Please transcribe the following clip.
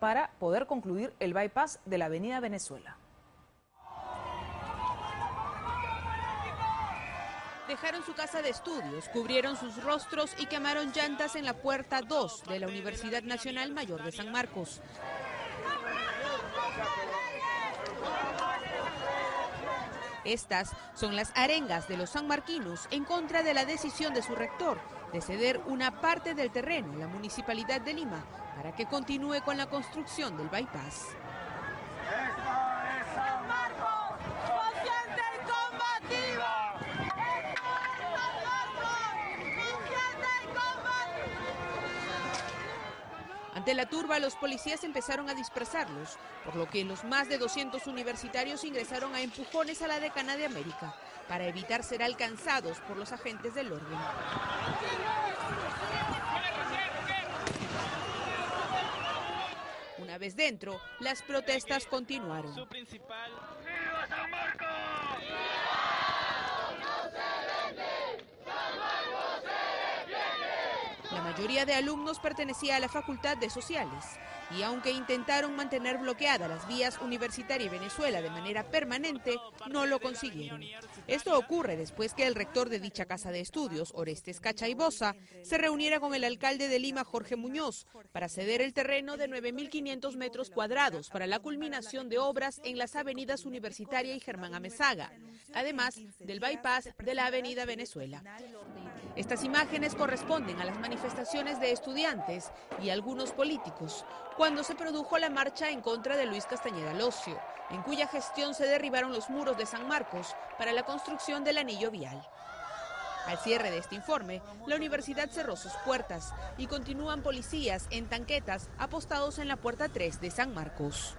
para poder concluir el bypass de la avenida Venezuela. Dejaron su casa de estudios, cubrieron sus rostros y quemaron llantas en la puerta 2 de la Universidad Nacional Mayor de San Marcos. Estas son las arengas de los sanmarquinos en contra de la decisión de su rector de ceder una parte del terreno a la Municipalidad de Lima para que continúe con la construcción del bypass. Ante la turba, los policías empezaron a dispersarlos, por lo que los más de 200 universitarios ingresaron a empujones a la decana de América para evitar ser alcanzados por los agentes del orden. Una vez dentro, las protestas continuaron. La mayoría de alumnos pertenecía a la Facultad de Sociales y aunque intentaron mantener bloqueadas las vías universitaria y Venezuela de manera permanente, no lo consiguieron. Esto ocurre después que el rector de dicha casa de estudios, Orestes Cachaibosa, se reuniera con el alcalde de Lima, Jorge Muñoz, para ceder el terreno de 9.500 metros cuadrados para la culminación de obras en las avenidas Universitaria y Germán Amezaga, además del bypass de la avenida Venezuela. Estas imágenes corresponden a las manifestaciones de estudiantes y algunos políticos cuando se produjo la marcha en contra de Luis Castañeda Locio, en cuya gestión se derribaron los muros de San Marcos para la construcción del anillo vial. Al cierre de este informe, la universidad cerró sus puertas y continúan policías en tanquetas apostados en la puerta 3 de San Marcos.